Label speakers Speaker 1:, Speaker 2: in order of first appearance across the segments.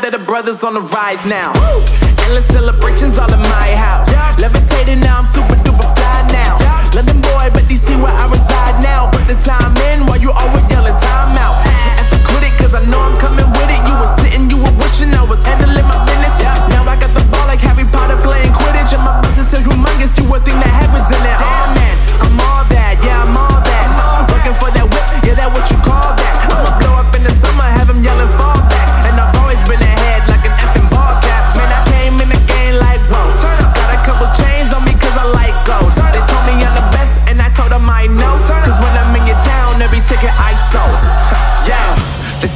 Speaker 1: that the brothers on the rise now. Endless celebrations all in my house.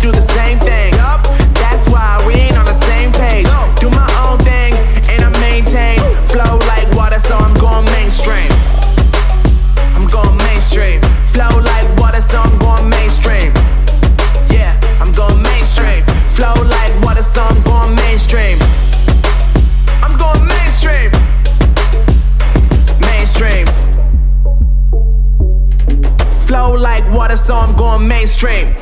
Speaker 1: Do the same thing. That's why we ain't on the same page. Do my own thing, and I maintain. Flow like water, so I'm going mainstream. I'm going mainstream. Flow like water, so I'm going mainstream. Yeah, I'm going mainstream. Flow like water, so I'm going mainstream. I'm going mainstream. Mainstream. Flow like water, so I'm going mainstream.